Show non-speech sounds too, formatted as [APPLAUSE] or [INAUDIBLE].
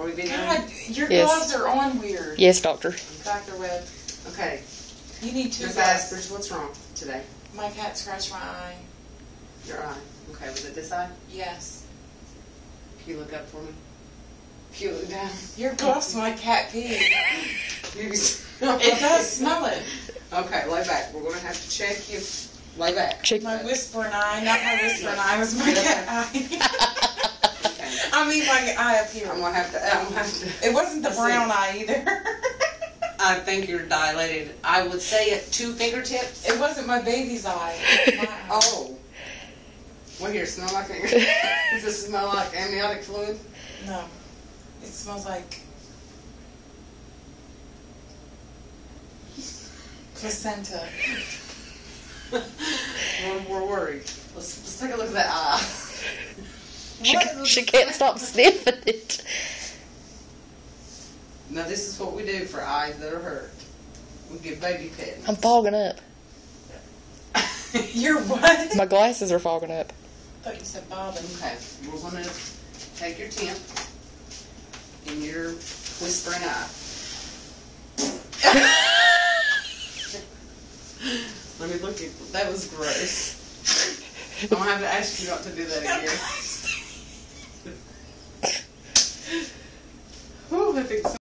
Are we videoing? God, your Yes. gloves are on weird. Yes, doctor. Dr. Webb, Okay, you need two Miss. Aspers, what's wrong today? My cat scratched my eye. Your eye. Okay, was it this eye? Yes. Can you look up for me? Can you look down? Your gloves, my cat peed. You- It does smell it. Okay, lay back. We're gonna have to check you. Lay back. Check. My whispering eye, not my whispering eye, it was my [LAUGHS] cat eye. [LAUGHS] I mean my eye up here. I'm gonna have to. I'm gonna have to. It wasn't the brown eye either. [LAUGHS] I think you're dilated. I would say at two fingertips. it wasn't my baby's eye. My [LAUGHS] eye. Oh. What here? Smell like? [LAUGHS] Does this smell like amniotic fluid? No. It smells like placenta. we're, we're worried. Let's, let's take a look at that eye. She, she can't stop sniffing it. Now this is what we do for eyes that are hurt. We give baby pet. I'm fogging up. [LAUGHS] You're what? My glasses are fogging up. I thought you said bobbin. Okay, we're gonna take your temp and your whispering eye. [LAUGHS] Let me look at, that was gross. I'm gonna have to ask you not to do that again. [LAUGHS] I think